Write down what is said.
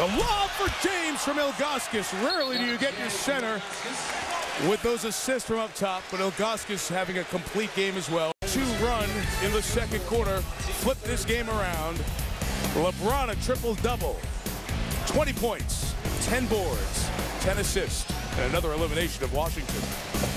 The lob for James from Ilgauskas. Rarely do you get your center with those assists from up top, but Ilgauskas having a complete game as well. Two run in the second quarter, flip this game around. LeBron a triple-double. 20 points, 10 boards, 10 assists, and another elimination of Washington.